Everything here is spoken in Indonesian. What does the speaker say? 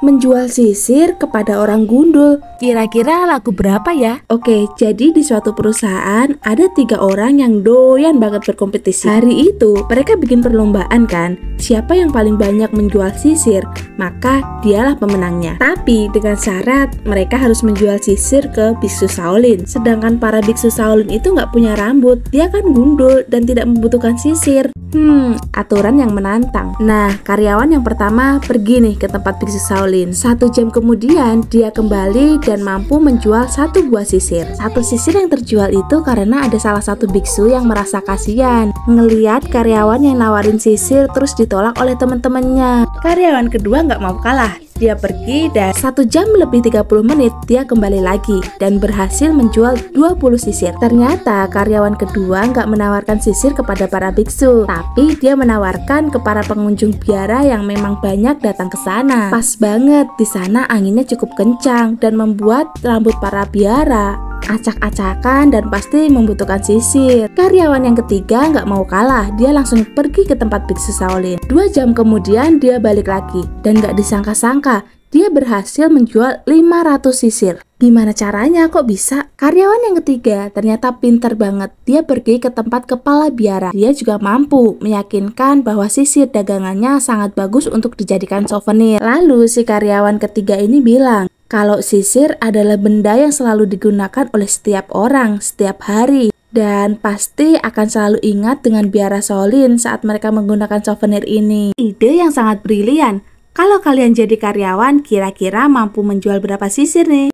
menjual sisir kepada orang gundul. Kira-kira laku berapa ya? Oke, jadi di suatu perusahaan ada tiga orang yang doyan banget berkompetisi. Hari itu mereka bikin perlombaan kan, siapa yang paling banyak menjual sisir, maka dialah pemenangnya. Tapi dengan syarat mereka harus menjual sisir ke biksu Shaolin. Sedangkan para biksu Shaolin itu nggak punya rambut, dia kan gundul dan tidak membutuhkan sisir. Hmm, aturan yang menantang. Nah, karyawan yang pertama pergi nih ke tempat biksu Shaolin. Satu jam kemudian, dia kembali dan mampu menjual satu buah sisir. Satu sisir yang terjual itu karena ada salah satu biksu yang merasa kasihan ngeliat karyawan yang nawarin sisir terus ditolak oleh teman-temannya. Karyawan kedua nggak mau kalah. Dia pergi dan satu jam lebih 30 menit dia kembali lagi dan berhasil menjual 20 sisir. Ternyata karyawan kedua nggak menawarkan sisir kepada para biksu, tapi dia menawarkan ke para pengunjung biara yang memang banyak datang ke sana. Pas banget di sana anginnya cukup kencang dan membuat rambut para biara acak-acakan dan pasti membutuhkan sisir. Karyawan yang ketiga nggak mau kalah, dia langsung pergi ke tempat biksu Shaolin. Dua jam kemudian dia balik lagi dan nggak disangka-sangka dia berhasil menjual 500 sisir. Gimana caranya kok bisa? Karyawan yang ketiga ternyata pinter banget. Dia pergi ke tempat kepala biara. Dia juga mampu meyakinkan bahwa sisir dagangannya sangat bagus untuk dijadikan souvenir. Lalu si karyawan ketiga ini bilang, kalau sisir adalah benda yang selalu digunakan oleh setiap orang setiap hari dan pasti akan selalu ingat dengan biara Solin saat mereka menggunakan souvenir ini. Ide yang sangat brilian. Kalau kalian jadi karyawan, kira-kira mampu menjual berapa sisir nih?